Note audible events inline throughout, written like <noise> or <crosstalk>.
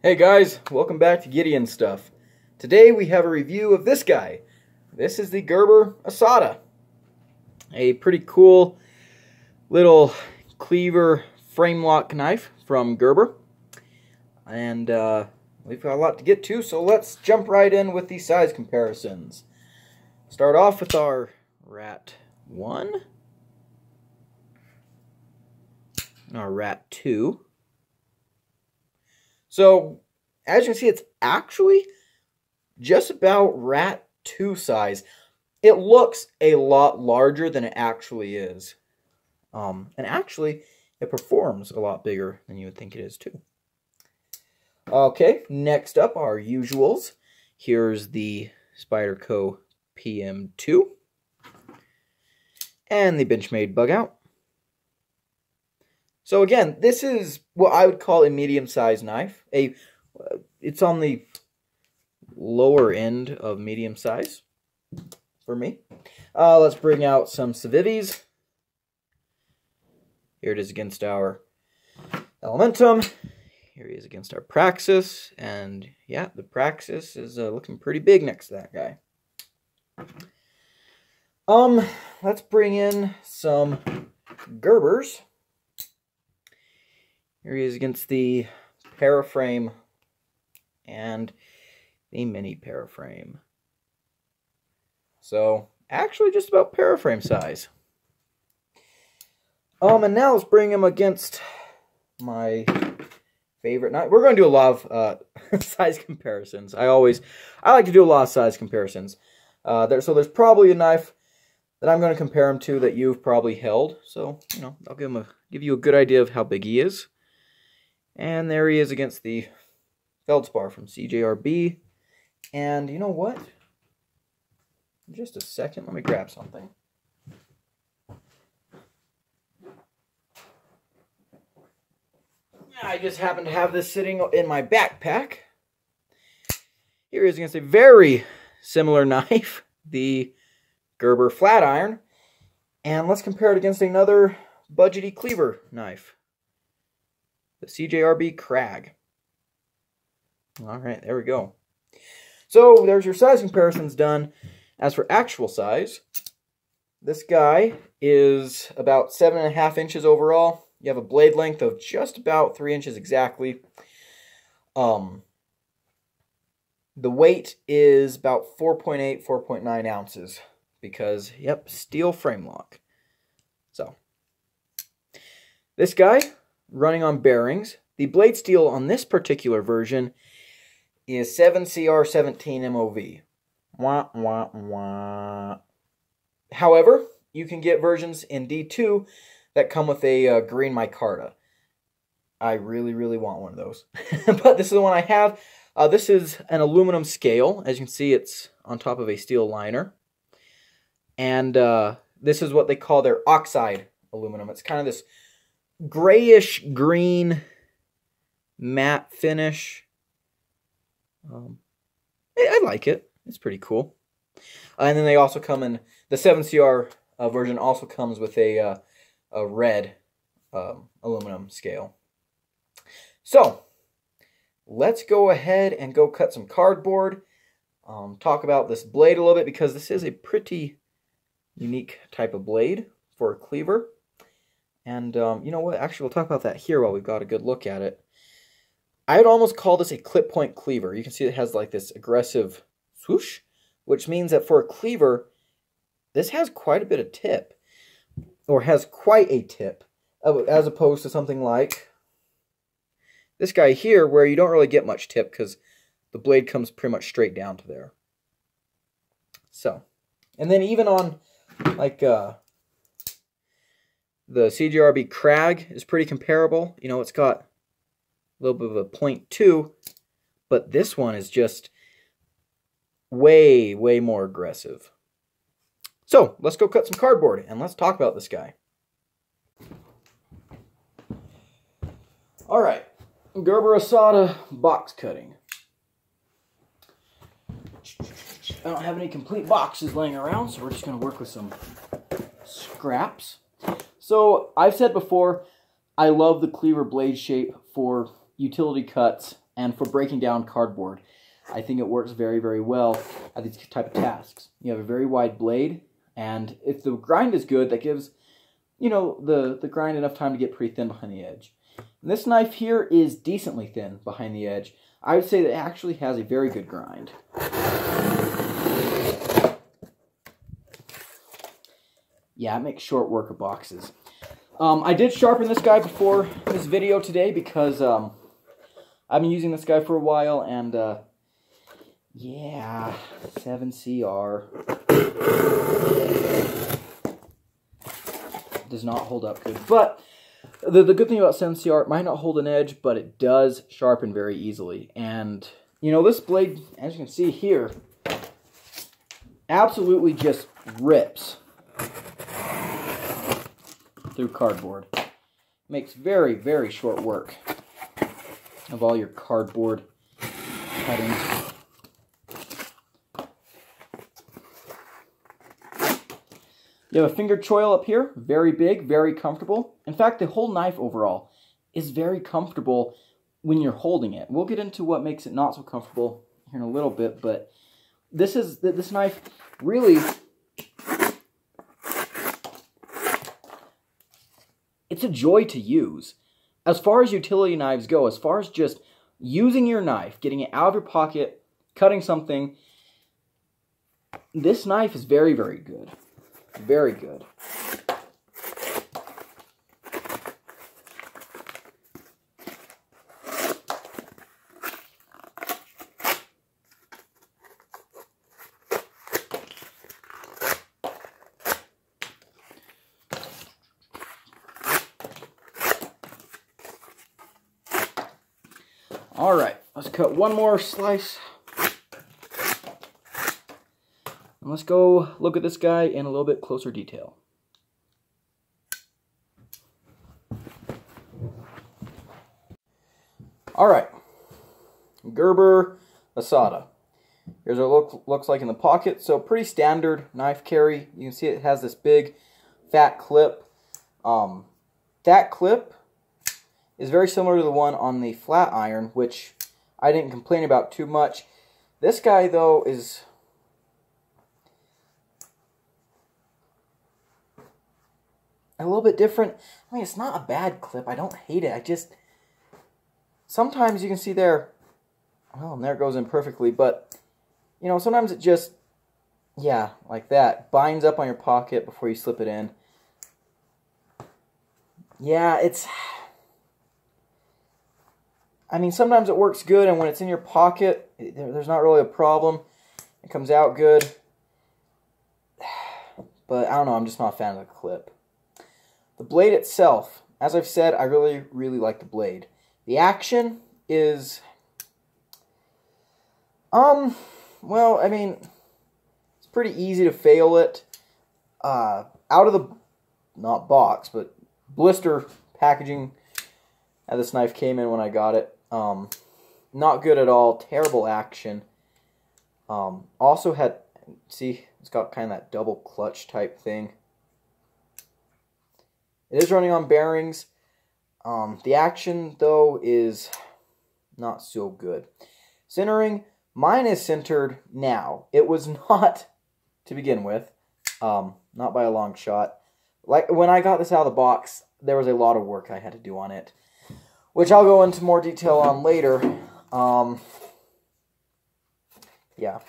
Hey guys, welcome back to Gideon Stuff. Today we have a review of this guy. This is the Gerber Asada. A pretty cool little cleaver frame lock knife from Gerber. And uh, we've got a lot to get to, so let's jump right in with the size comparisons. Start off with our Rat 1. Our Rat 2. So, as you can see, it's actually just about Rat 2 size. It looks a lot larger than it actually is. Um, and actually, it performs a lot bigger than you would think it is, too. Okay, next up, our usuals. Here's the Spyderco PM2. And the Benchmade Bug Out. So again, this is what I would call a medium-sized knife. A, it's on the lower end of medium size for me. Uh, let's bring out some Civivis. Here it is against our Elementum. Here he is against our Praxis. And yeah, the Praxis is uh, looking pretty big next to that guy. Um, let's bring in some Gerbers. Here he is against the Paraframe and the Mini Paraframe. So, actually just about Paraframe size. Um, and now let's bring him against my favorite knife. We're going to do a lot of uh, <laughs> size comparisons. I always, I like to do a lot of size comparisons. Uh, there, so there's probably a knife that I'm going to compare him to that you've probably held. So, you know, I'll give him a, give you a good idea of how big he is. And there he is against the Feldspar from CJRB. And you know what? Just a second, let me grab something. I just happen to have this sitting in my backpack. Here is against a very similar <laughs> knife, the Gerber Flatiron. And let's compare it against another budgety cleaver knife, the CJRB Crag. All right, there we go. So there's your size comparisons done. As for actual size, this guy is about seven and a half inches overall. You have a blade length of just about three inches exactly. Um, the weight is about 4.8, 4.9 ounces because, yep, steel frame lock. So, this guy running on bearings. The blade steel on this particular version is 7CR17 MOV. Wah, wah, wah. However, you can get versions in D2 that come with a uh, green micarta. I really, really want one of those. <laughs> but this is the one I have. Uh, this is an aluminum scale. As you can see, it's on top of a steel liner. And uh, this is what they call their oxide aluminum. It's kind of this grayish green matte finish. Um, I, I, like it. It's pretty cool. Uh, and then they also come in, the 7CR uh, version also comes with a, uh, a red um, aluminum scale. So, let's go ahead and go cut some cardboard. Um, talk about this blade a little bit because this is a pretty unique type of blade for a cleaver. And um, you know what? Actually, we'll talk about that here while we've got a good look at it. I'd almost call this a clip point cleaver. You can see it has like this aggressive swoosh, which means that for a cleaver, this has quite a bit of tip, or has quite a tip, as opposed to something like this guy here, where you don't really get much tip because the blade comes pretty much straight down to there. So, and then even on like uh, the CJRB Crag is pretty comparable. You know, it's got a little bit of a point too, but this one is just way, way more aggressive. So, let's go cut some cardboard and let's talk about this guy. Alright, Gerber Asada box cutting. I don't have any complete boxes laying around, so we're just going to work with some scraps. So I've said before, I love the cleaver blade shape for utility cuts and for breaking down cardboard. I think it works very, very well at these type of tasks. You have a very wide blade, and if the grind is good, that gives, you know, the, the grind enough time to get pretty thin behind the edge. And this knife here is decently thin behind the edge. I would say that it actually has a very good grind. Yeah, it makes short work of boxes. Um, I did sharpen this guy before this video today because um, I've been using this guy for a while and uh, yeah, 7CR does not hold up good. But the, the good thing about 7CR, it might not hold an edge, but it does sharpen very easily. And, you know, this blade, as you can see here, absolutely just rips through cardboard. Makes very, very short work of all your cardboard cuttings. You have a finger choil up here, very big, very comfortable. In fact, the whole knife overall is very comfortable when you're holding it. We'll get into what makes it not so comfortable here in a little bit, but this is this knife really it's a joy to use. As far as utility knives go, as far as just using your knife, getting it out of your pocket, cutting something, this knife is very, very good. Very good. All right, let's cut one more slice. And let's go look at this guy in a little bit closer detail. All right, Gerber Asada. Here's what it look, looks like in the pocket. So pretty standard knife carry. You can see it has this big fat clip. Um, that clip is very similar to the one on the flat iron, which I didn't complain about too much. This guy, though, is a little bit different. I mean, it's not a bad clip. I don't hate it. I just... Sometimes you can see there... Well, and there it goes in perfectly, but... You know, sometimes it just... Yeah, like that. Binds up on your pocket before you slip it in. Yeah, it's... I mean, sometimes it works good, and when it's in your pocket, there's not really a problem. It comes out good. <sighs> But I don't know, I'm just not a fan of the clip. The blade itself, as I've said, I really, really like the blade. The action is, um, well, I mean, it's pretty easy to fail it. Uh, out of the, not box, but blister packaging that this knife came in when I got it. Um, not good at all. Terrible action. Um, also had, see, it's got kind of that double clutch type thing. It is running on bearings. Um, the action, though, is not so good. Centering, mine is centered now. It was <laughs> not to begin with, um, not by a long shot. Like when I got this out of the box, there was a lot of work I had to do on it which I'll go into more detail on later. Um, yeah.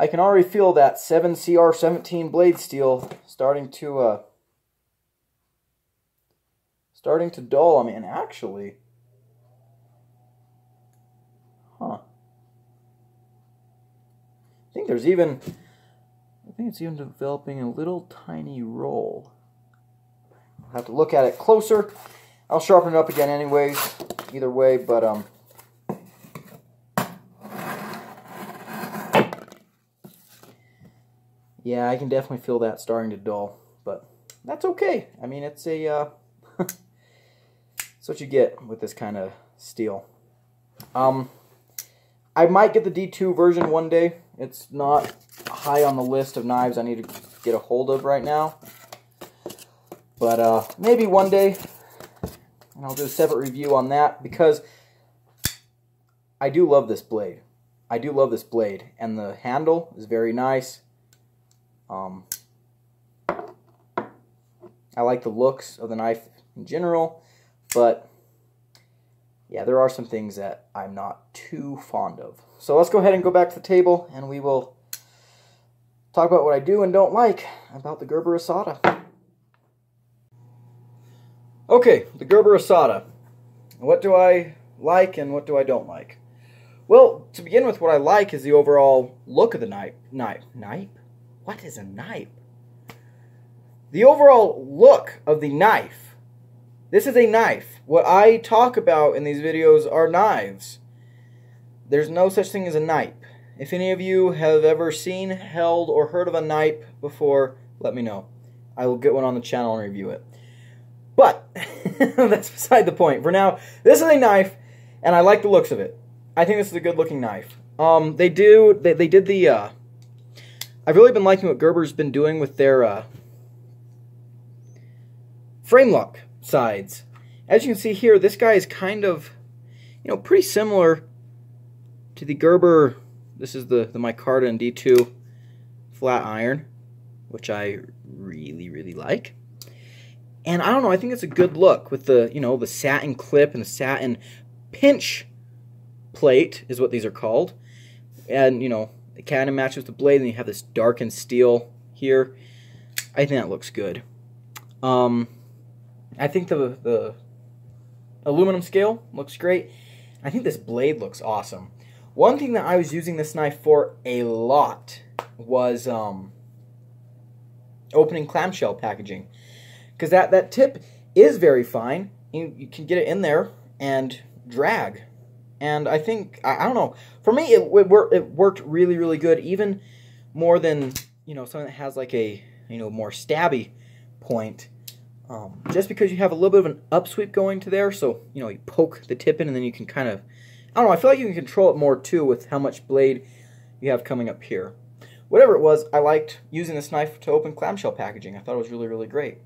I can already feel that 7CR17 blade steel starting to uh, starting to dull. I mean, actually, huh? I think there's even think it's even developing a little tiny roll. I'll have to look at it closer. I'll sharpen it up again anyways, either way, but um, yeah, I can definitely feel that starting to dull, but that's okay. I mean, it's a, uh, <laughs> it's what you get with this kind of steel. Um, I might get the D2 version one day. It's not high on the list of knives I need to get a hold of right now. But uh, maybe one day, and I'll do a separate review on that because I do love this blade. I do love this blade, and the handle is very nice. Um, I like the looks of the knife in general, but yeah, there are some things that I'm not too fond of. So let's go ahead and go back to the table, and we will talk about what I do and don't like about the Gerber Asada. Okay, the Gerber Asada. What do I like and what do I don't like? Well, to begin with, what I like is the overall look of the knife. Knife? Knife? What is a knife? The overall look of the knife. This is a knife. What I talk about in these videos are knives. There's no such thing as a knife. If any of you have ever seen, held, or heard of a knife before, let me know. I will get one on the channel and review it. But, <laughs> that's beside the point. For now, this is a knife, and I like the looks of it. I think this is a good looking knife. Um, they do, they, they did the, uh, I've really been liking what Gerber's been doing with their, uh, frame lock sides. As you can see here, this guy is kind of, you know, pretty similar to the Gerber, this is the, the Micarta and D2 flat iron, which I really, really like. And I don't know, I think it's a good look with the, you know, the satin clip and the satin pinch plate is what these are called. And, you know, it kind of matches the blade, and you have this darkened steel here. I think that looks good. Um, I think the, the aluminum scale looks great. I think this blade looks awesome. One thing that I was using this knife for a lot was um, opening clamshell packaging. Because that, that tip is very fine. You, you can get it in there and drag. And I think, I, I don't know, for me it, it, wor it worked really, really good. Even more than, you know, something that has like a, you know, more stabby point. Um, just because you have a little bit of an upsweep going to there, so, you know, you poke the tip in and then you can kind of, I don't know, I feel like you can control it more too with how much blade you have coming up here. Whatever it was, I liked using this knife to open clamshell packaging. I thought it was really, really great.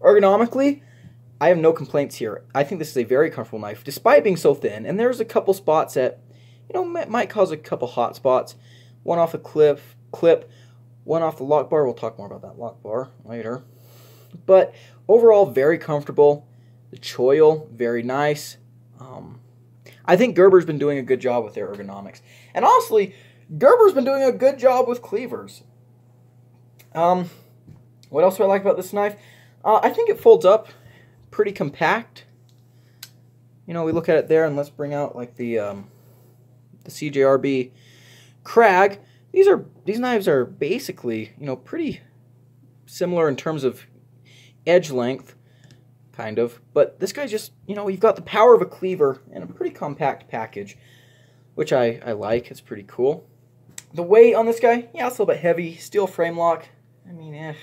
Ergonomically, I have no complaints here. I think this is a very comfortable knife, despite being so thin. And there's a couple spots that, you know, might cause a couple hot spots. One off the clip, clip, one off the lock bar. We'll talk more about that lock bar later. But overall, very comfortable. The choil, very nice. Um, I think Gerber's been doing a good job with their ergonomics. And honestly, Gerber's been doing a good job with cleavers. Um, what else do I like about this knife? Uh, I think it folds up pretty compact. You know, we look at it there, and let's bring out like the um, the CJRB Crag. These are these knives are basically you know pretty similar in terms of edge length, kind of. But this guy's just, you know, you've got the power of a cleaver in a pretty compact package, which I, I like. It's pretty cool. The weight on this guy, yeah, it's a little bit heavy. Steel frame lock. I mean, eh,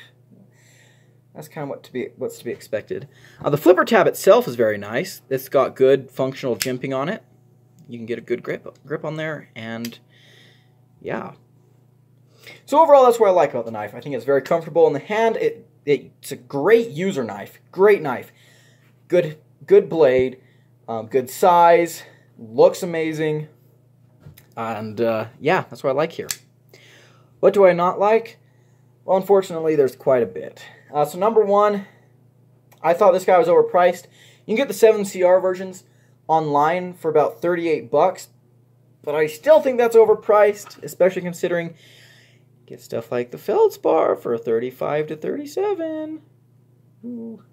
that's kind of what to be what's to be expected. Uh, the flipper tab itself is very nice. It's got good functional jimping on it. You can get a good grip grip on there, and yeah. So overall, that's what I like about the knife. I think it's very comfortable in the hand. It it's a great user knife. Great knife. Good, good blade. Um, good size. Looks amazing. And uh, yeah, that's what I like here. What do I not like? Well, unfortunately, there's quite a bit. Uh, so number one, I thought this guy was overpriced. You can get the 7CR versions online for about 38 bucks, but I still think that's overpriced, especially considering Get stuff like the Feldspar for 35 to 37. Ooh.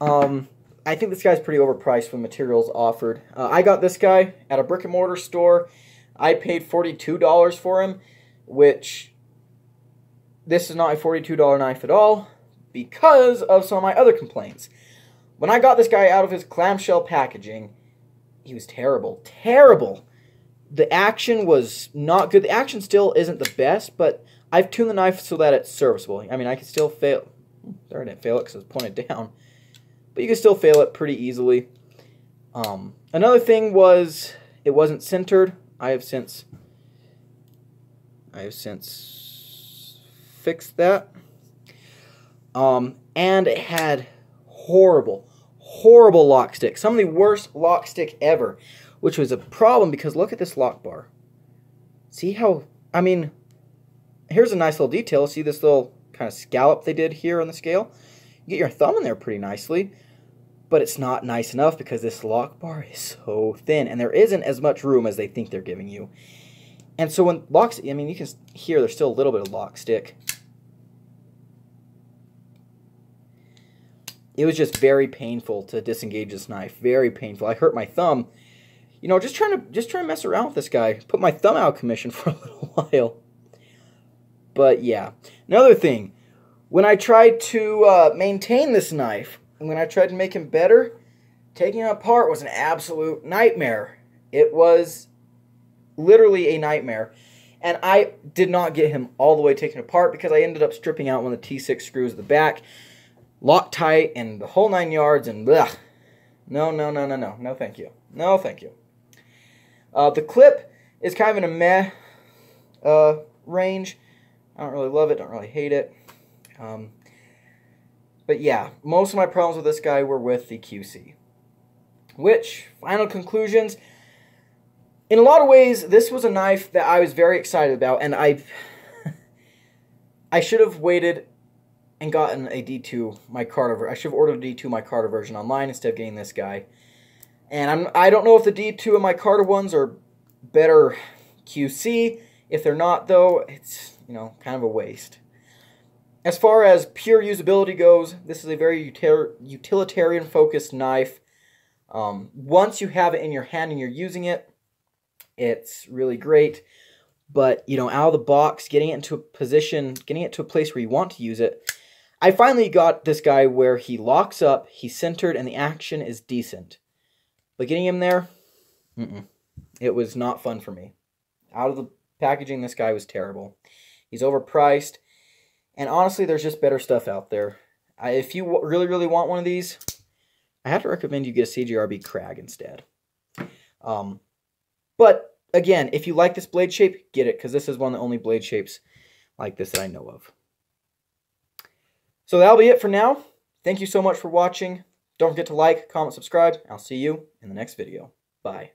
Um, I think this guy's pretty overpriced for materials offered. Uh, I got this guy at a brick and mortar store. I paid $42 for him, which this is not a $42 knife at all because of some of my other complaints. When I got this guy out of his clamshell packaging, he was terrible. Terrible the action was not good. The action still isn't the best, but I've tuned the knife so that it's serviceable. I mean, I can still fail. Sorry, I didn't fail it because it's pointed <laughs> down. But you can still fail it pretty easily. Um, another thing was it wasn't centered. I have since I have since fixed that. Um, and it had horrible, horrible lock stick. Some of the worst lock stick ever, which was a problem because look at this lock bar. See how, I mean, here's a nice little detail. See this little kind of scallop they did here on the scale? You get your thumb in there pretty nicely, but it's not nice enough because this lock bar is so thin and there isn't as much room as they think they're giving you. And so when locks, I mean, you can hear there's still a little bit of lock stick. It was just very painful to disengage this knife. Very painful. I hurt my thumb. You know, just trying to just trying to mess around with this guy. Put my thumb out commission <laughs> for a little while. But yeah. Another thing, when I tried to uh, maintain this knife, and when I tried to make him better, taking it apart was an absolute nightmare. It was literally a nightmare. And I did not get him all the way taken apart because I ended up stripping out one of the T6 screws at the back, Loctite, and the whole nine yards, and blah. No, no, no, no, no. No, thank you. No, thank you. Uh, the clip is kind of in a meh uh, range. I don't really love it, don't really hate it. Um, but yeah, most of my problems with this guy were with the QC. Which, final conclusions, in a lot of ways, this was a knife that I was very excited about, and I <laughs> I should have waited and gotten a D2 micarta. Version. I should have ordered a D2 my micarta version online instead of getting this guy. And I'm I don't know if the D2 and micarta ones are better QC. If they're not, though, it's you know kind of a waste. As far as pure usability goes, this is a very utilitarian focused knife. Um, once you have it in your hand and you're using it, it's really great. But, you know, out of the box, getting it into a position, getting it to a place where you want to use it. I finally got this guy where he locks up, he's centered, and the action is decent. But getting him there, mm -mm. it was not fun for me. Out of the packaging, this guy was terrible. He's overpriced. And honestly, there's just better stuff out there. I, if you really, really want one of these, I have to recommend you get a CJRB Crag instead. Um, but again, if you like this blade shape, get it, because this is one of the only blade shapes like this that I know of. So that'll be it for now. Thank you so much for watching. Don't forget to like, comment, subscribe. I'll see you in the next video. Bye.